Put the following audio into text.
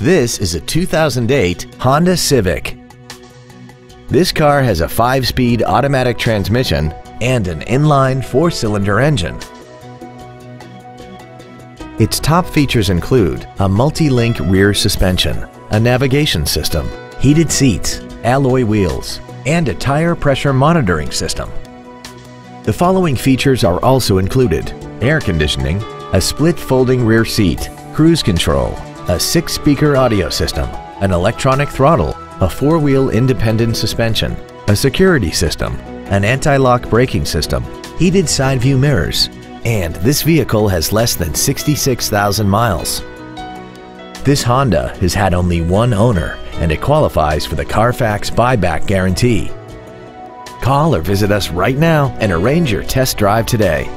This is a 2008 Honda Civic. This car has a 5-speed automatic transmission and an inline 4-cylinder engine. Its top features include a multi-link rear suspension, a navigation system, heated seats, alloy wheels, and a tire pressure monitoring system. The following features are also included air conditioning, a split folding rear seat, cruise control, a six-speaker audio system, an electronic throttle, a four-wheel independent suspension, a security system, an anti-lock braking system, heated side view mirrors, and this vehicle has less than 66,000 miles. This Honda has had only one owner and it qualifies for the Carfax buyback guarantee. Call or visit us right now and arrange your test drive today.